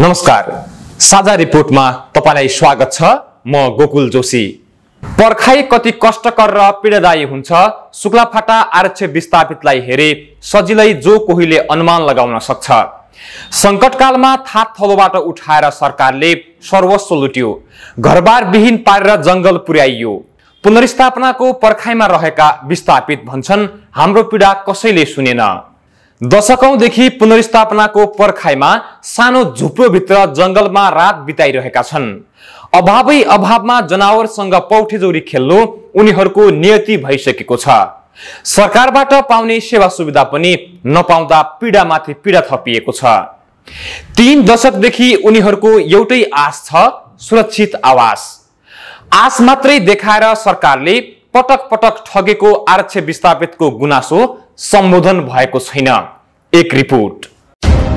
नमस्कार। साझा रिपोर्टमा तपाईँलाई स्वागत छ। म गोकुल जोशी। पर्खाइ कति कष्टकर र पीडादायी हुन्छ शुक्लाफाटा आरक्ष विस्थापितलाई हेरे सजिलै जो कोहीले अनुमान लगाउन सक्छ। सङ्कटकालमा थाप थलोबाट उठाएर सरकारले सर्वस्व लुट्यो घरबार विहीन पारेर जङ्गल पुर्याइयो। पुनर्स्थापनाको पर्खाइमा रहेका विस्थापित भन्छन् हाम्रो पीडा कसैले सुनेन। दशकौंदेखि पुनर्स्थापनाको पर्खाइमा सानो झुप्रोभित्र जङ्गलमा रात बिताइरहेका छन्। अभावै अभावमा जनावरसँग पौठेजोरी खेल्नु उनीहरूको नियति भइसकेको छ। सरकारबाट पाउने सेवा सुविधा पनि नपाउँदा पीडामाथि पीडा थपिएको छ। तीन दशकदेखि उनीहरूको एउटै आश छ सुरक्षित आवास। आश मात्रै देखाएर सरकारले पटक पटक ठगेको आरक्ष विस्थापितको गुनासो सम्बोधन भएको छैन। एक रिपोर्ट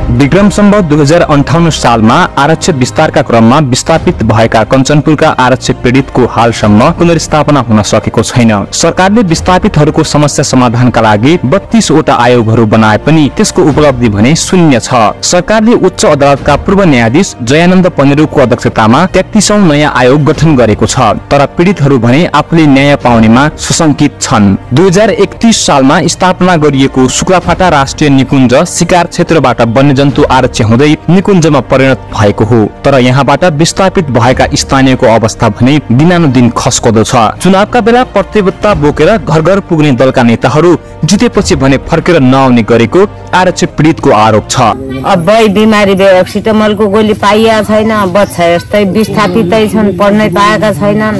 विक्रम सम्भव दुई हजार अन्ठाउन्न सालमा आरक्षित विस्तारका क्रममा विस्थापित भएका कञ्चनपुरका आरक्षित पीडितको हालसम्म पुनर्स्थापना हुन सकेको छैन। सरकारले विस्थापितहरूको समस्या समाधानका लागि बत्तीसवटा आयोगहरू बनाए पनि त्यसको उपलब्धि भने शून्य छ। सरकारले उच्च अदालतका पूर्व न्यायाधीश जयानन्द पनेरुको अध्यक्षतामा तेत्तिसौँ नयाँ आयोग गठन गरेको छ। तर पीडितहरू भने आफूले न्याय पाउनेमा सुसङ्कित छन्। दुई सालमा स्थापना गरिएको शुक्लाफाटा राष्ट्रिय निकुञ्ज शिकार क्षेत्रबाट वन्यजन्तु आरक्ष हुँदै निकुञ्जमा परिणत भएको हो। तर यहाँबाट विस्थापित भएका स्थानीयको अवस्था भने दिनानुदिन खस्कदो छ चुनावका बेला प्रतिबद्धता बोकेर घर घर पुग्ने दलका नेताहरू जितेपछि भने फर्केर नआउने गरेको आरक्ष पीडितको आरोप छ। अब बिमारी भयो एक्सिटमलको गोली पाइएको छैन बच्चा यस्तै विस्थापितै छन् पढ्नै पाएका छैनन्।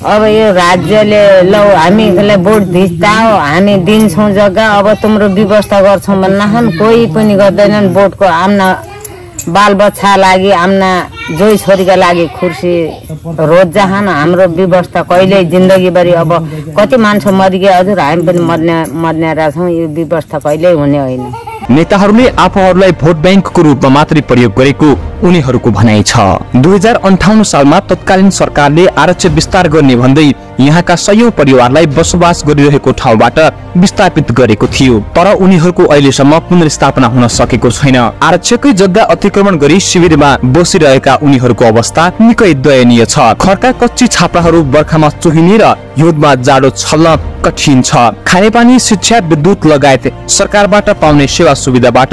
अब यो राज्यले लौ हामीलाई भोट धिच्दा हो हामी दिन्छौँ जग्गा अब तिम्रो व्यवस्था गर्छौँ भन्नाखन् कोही पनि गर्दैनन् भोटको आम्ना बालबच्चा लागि आम्ना जोइ छोरीका लागि खुर्सी रोज जहान हाम्रो व्यवस्था कहिल्यै जिन्दगीभरि अब कति मान्छे मरिगयो हजुर हामी पनि मर्ने मर्ने रहेछौँ यो व्यवस्था कहिल्यै हुने होइन। नेताहरूले आफूहरूलाई भोट ब्याङ्कको रूपमा मात्रै प्रयोग गरेको उनीहरूको भनाइ छ। दुई हजार अन्ठाउन्न सालमा तत्कालीन सरकारले आरक्षण विस्तार गर्ने भन्दै यहाँका सयौं परिवारलाई बसोबास गरिरहेको ठाउँबाट विस्थापित गरेको थियो तर उनीहरूको अहिलेसम्म पुनर्स्थापना हुन सकेको छैन। आरक्षकै जग्गा अतिक्रमण गरी शिविरमा बसिरहेका उनीहरूको अवस्था निकै दयनीय छ। खरका कच्ची छाप्राहरू बर्खामा चोहिने र हिउँदमा जाडो छल्न कठिन छ। खानेपानी शिक्षा विद्युत लगायत सरकारबाट पाउने सेवा सुविधाबाट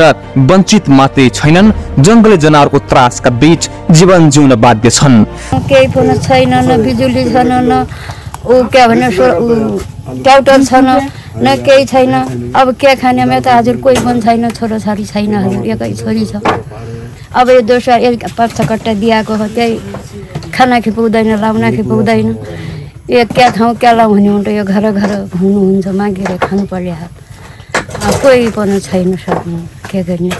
वञ्चित मात्रै छैनन्। जङ्गली जनावरको त्रासका बीच जीवन जिउन बाध्य छन्। केही पनि छैन न बिजुली छैन न ऊ के भने ट्याउटर छैन न केही छैन। अब के खाने मेरो त हजुर कोही पनि छैन छोराछोरी छैन हजुर एकै छोरी छ। अब यो दोस्रो एक पाँच कट्टा दिएको हो त्यही खाना कि पुग्दैन लाउन कि पुग्दैन यो क्या ठाउँ क्या लाउँ भने हुन्छ यो घर घर हुनुहुन्छ मागेर खानु पर्यो। कोही पनि छैन सक्नु के गर्ने?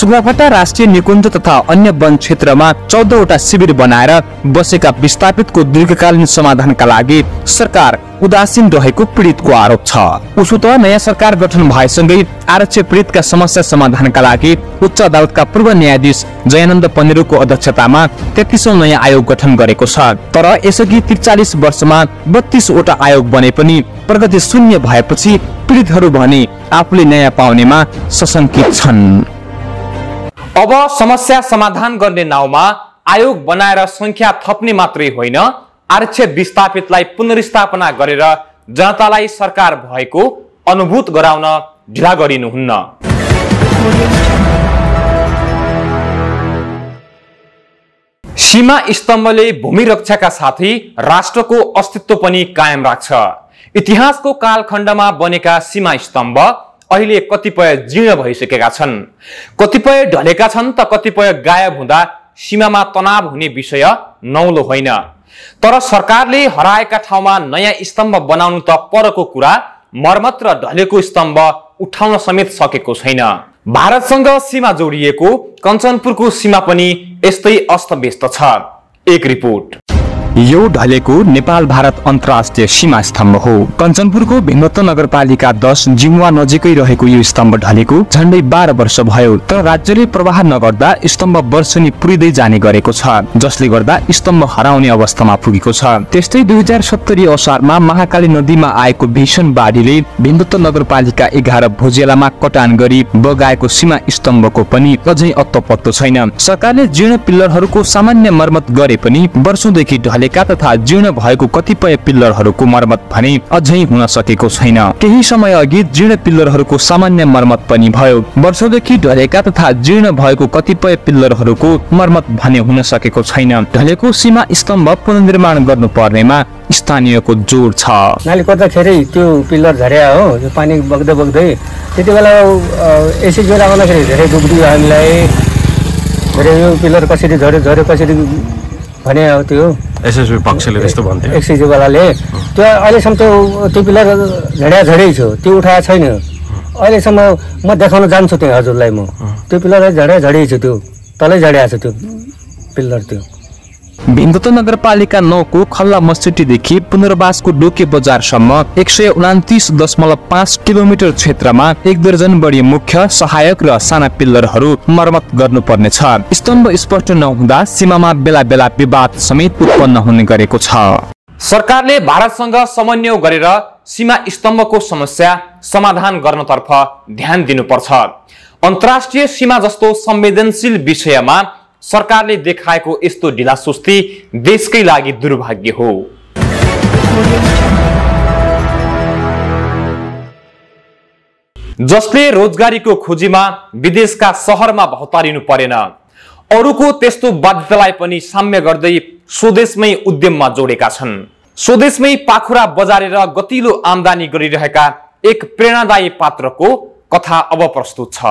सुगाफाटा राष्ट्रिय निकुञ्ज तथा अन्य वन क्षेत्रमा चौधवटा शिविर बनाएर बसेका विस्थापितको दीर्घकालीन समाधानका लागि सरकार उदासीन रहेको पीडितको आरोप छ। उसो त नयाँ सरकार गठन भएसँगै आरक्षी पीडितका समस्या समाधानका लागि उच्च अदालतका पूर्व न्यायाधीश जयानन्द पनेरुको अध्यक्षतामा तेत्तिसौँ नयाँ आयोग गठन गरेको छ। तर यसअघि त्रिचालिस वर्षमा बत्तीसवटा आयोग बने पनि प्रगति शून्य भएपछि पीडितहरू भने आफूले न्याय पाउनेमा सशङ्कित छन्। अब समस्या समाधान गर्ने नाउँमा आयोग बनाएर संख्या थप्ने मात्रै होइन। आरक्षित विस्थापितलाई पुनर्स्थापना गरेर जनतालाई सरकार भएको अनुभूत गराउन ढिला गरिनुहुन्न। सीमा स्तम्भले भूमि रक्षाका साथै राष्ट्रको अस्तित्व पनि कायम राख्छ। इतिहासको कालखण्डमा बनेका सीमा स्तम्भ अहिले कतिपय जीर्ण भइसकेका छन्। कतिपय ढलेका छन् त कतिपय गायब हुँदा सीमामा तनाव हुने विषय नौलो होइन। तर सरकारले हराएका ठाउँमा नयाँ स्तम्भ बनाउनु त परको कुरा मर्मत र ढलेको स्तम्भ उठाउन समेत सकेको छैन। भारतसँग सीमा जोडिएको कञ्चनपुरको सीमा पनि यस्तै अस्तव्यस्त छ। एक रिपोर्ट। यो ढलेको नेपाल भारत अन्तर्राष्ट्रिय सीमा स्तम्भ हो। कञ्चनपुरको भिमत्व नगरपालिका दस जिमुवा नजिकै रहेको यो स्तम्भ ढलेको झण्डै बाह्र वर्ष भयो तर राज्यले प्रवाह नगर्दा स्तम्भ वर्षनी पुरिँदै जाने गरेको छ जसले गर्दा स्तम्भ हराउने अवस्थामा पुगेको छ। त्यस्तै दुई हजार सत्तरी असारमा महाकाली नदीमा आएको भीषण बाढीले भिमत्व नगरपालिका एघार भोजेलामा कटान गरी बगाएको सीमा स्तम्भको पनि अझै अत्तो छैन। सरकारले जीर्ण पिल्लरहरूको सामान्य मर्मत गरे पनि वर्षौंदेखि ढलेका तथा जीर्ण भएको कतिपय पिल्लरहरूको मर्मत भने अझै हुन सकेको छैन। केही समय अघि जीर्ण पिल्लरहरूको सामान्य मर्मत पनि भयो। वर्षौंदेखि ढलेका तथा जीर्ण भएको कतिपय पिल्लरहरूको मर्मत भने हुन सकेको छैन। ढलेको सीमा स्तम्भ पुनर्निर्माण गर्नु पर्नेमा स्थानीयको जोड छ। नाली कोर्दाखेरि त्यो पिल्लर झर्या हो त्यो पानी बग्दै बग्दै। त्यति बेला एसी बेला आउँदाखेरि धेरै दुःख दियो हामीलाई। धेरै यो पिल्लर कसरी झऱ्यो झऱ्यो कसरी भने त्यो। एसएसबी पक्षले त्यस्तो भन्थ्यो एक्सिजीवालाले त्यो अहिलेसम्म त्यो त्यो पिल्लर झड्या झडै छ त्यो उठाएको छैन। अहिलेसम्म म देखाउन जान्छु त्यहाँ हजुरलाई म। त्यो पिल्लर झड्या झडै छ त्यो तलै झड्या छ त्यो पिल्लर त्यो। भिन्दत नगरपालिका नौको खल्ला मस्जिटीदेखि पुनर्वासको डोके बजारसम्म एक सय उनातिस दशमलव पाँच किलोमिटर क्षेत्रमा एक दर्जन बढी मुख्य सहायक र साना पिल्लरहरू मर्मत गर्नुपर्ने छ स्तम्भ स्पष्ट नहुँदा सीमामा बेला बेला विवाद समेत उत्पन्न हुने गरेको छ। सरकारले भारतसँग समन्वय गरेर सीमा स्तम्भको समस्या समाधान गर्नतर्फ ध्यान दिनुपर्छ। अन्तर्राष्ट्रिय सीमा जस्तो संवेदनशील विषयमा सरकारले देखाएको यस्तो ढिलासुस्ती देशकै लागि दुर्भाग्य हो। जसले रोजगारीको खोजीमा विदेशका सहरमा भौतारिनु परेन अरूको त्यस्तो बाध्यतालाई पनि साम्य गर्दै स्वदेशमै उद्यममा जोडेका छन्। स्वदेशमै पाखुरा बजारेर गतिलो आमदानी गरिरहेका एक प्रेरणादायी पात्रको कथा अब प्रस्तुत छ।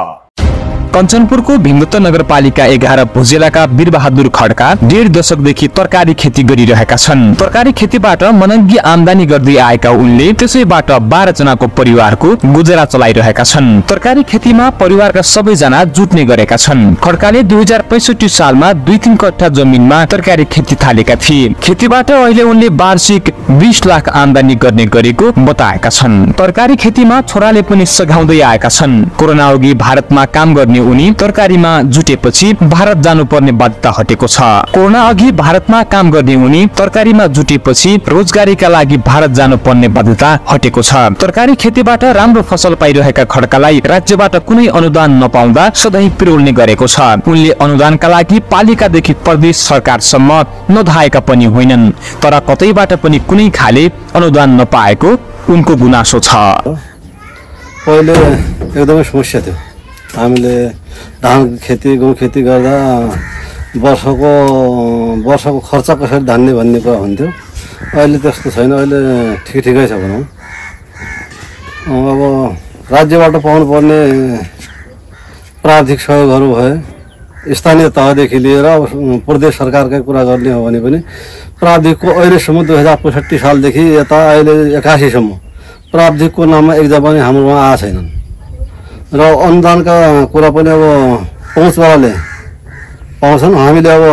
कञ्चनपुरको भिमदत्त नगरपालिका एघार भुजेलाका वीरबहादुर खड्का डेढ दशकदेखि तरकारी खेती गरिरहेका छन्। तरकारी खेतीबाट मनङ्गी आमदानी गर्दै आएका उनले त्यसैबाट बाह्र जनाको परिवारको गुजरा चलाइरहेका छन्। तरकारी खेतीमा परिवारका सबैजना जुट्ने गरेका छन्। खड्काले दुई हजार पैसठी सालमा दुई तिन कट्ठा जमिनमा तरकारी खेती थालेका थिए। खेतीबाट अहिले उनले वार्षिक बिस लाख आमदानी गर्ने गरेको बताएका छन्। तरकारी खेतीमा छोराले पनि सघाउँदै आएका छन्। कोरोना अघि भारतमा काम गर्ने उनी तरकारीमा जुटेपछि भारत जानुपर्ने बाध्यता हटेको छ। कोरोना अघि भारतमा काम गर्ने उनी तरकारीमा जुटेपछि रोजगारीका लागि भारत जानुपर्ने बाध्यता हटेको छ। तरकारी खेतीबाट राम्रो फसल पाइरहेका खड्कालाई राज्यबाट कुनै अनुदान नपाउँदा सधैँ पिरोल्ने गरेको छ। उनले अनुदानका लागि पालिकादेखि प्रदेश सरकारसम्म नधाएका पनि होइनन् तर कतैबाट पनि कुनै खाले अनुदान नपाएको उनको गुनासो छ। पहिले एकदमै समस्या थियो। हामीले धान खेती गहुँ खेती गर्दा वर्षको वर्षको खर्च कसरी धान्ने भन्ने कुरा हुन्थ्यो। अहिले त्यस्तो छैन अहिले ठिक ठिकै छ भनौँ। अब राज्यबाट पाउनुपर्ने प्राविधिक सहयोगहरू भए स्थानीय तहदेखि लिएर अब प्रदेश सरकारकै कुरा गर्ने हो भने पनि प्राविधिकको अहिलेसम्म दुई हजार पैँसठी सालदेखि यता अहिले एकासीसम्म प्राविधिकको नाममा एक्जाम पनि हाम्रोमा आएको छैनन् र अनुदानका कुरा पनि अब पहुँचवालाले पाउँछन्। हामीले अब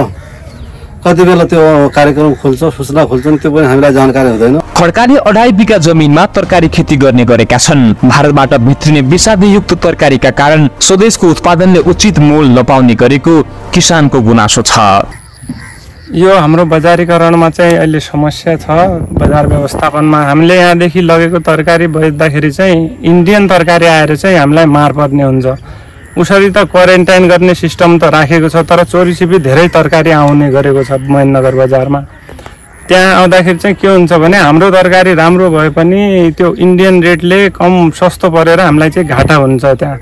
कति बेला त्यो कार्यक्रम खुल्छ सूचना खुल्छन् त्यो पनि हामीलाई जानकारी हुँदैन। खड्काले अढाई बिघा जमिनमा तरकारी खेती गर्ने गरेका छन्। भारतबाट भित्रिने विषादीयुक्त तरकारीका कारण स्वदेशको उत्पादनले उचित मोल नपाउने गरेको किसानको गुनासो छ। यो हाम्रो बजारीकरणमा चाहिँ अहिले समस्या छ। बजार व्यवस्थापनमा हामीले यहाँदेखि लगेको तरकारी बेच्दाखेरि चाहिँ इन्डियन तरकारी आएर चाहिँ हामीलाई मार पर्ने हुन्छ। उसरी त क्वारेन्टाइन गर्ने सिस्टम त राखेको छ तर चोरी छिपी धेरै तरकारी आउने गरेको छ महेन्द्रनगर बजारमा। त्यहाँ आउँदाखेरि चाहिँ के हुन्छ भने हाम्रो तरकारी राम्रो भए पनि त्यो इन्डियन रेटले कम सस्तो परेर हामीलाई चाहिँ घाटा हुन्छ त्यहाँ।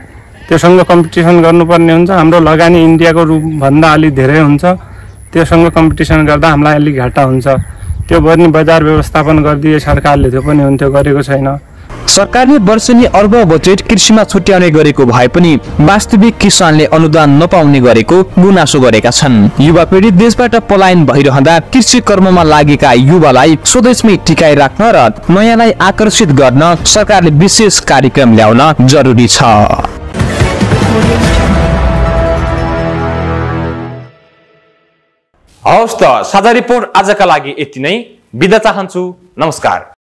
त्योसँग कम्पिटिसन गर्नुपर्ने हुन्छ। हाम्रो लगानी इन्डियाको रूपभन्दा अलिक धेरै हुन्छ। त्योसँग कम्पिटिसन गर्दा हामीलाई अलिक घाटा हुन्छ। त्यो पनि बजार व्यवस्थापन गरिदिए सरकारले त्यो पनि हुन्थ्यो गरेको छैन। सरकारले वर्षनी अर्ब बजेट कृषिमा छुट्याउने गरेको भए पनि वास्तविक किसानले अनुदान नपाउने गरेको गुनासो गरेका छन्। युवा पिँढी देशबाट पलायन भइरहँदा कृषि कर्ममा लागेका युवालाई स्वदेशमै टिकाइ राख्न र नयाँलाई आकर्षित गर्न सरकारले विशेष कार्यक्रम ल्याउन जरुरी छ। हवस् त साझा रिपोर्ट आजका लागि यति नै। बिदा चाहन्छु। नमस्कार।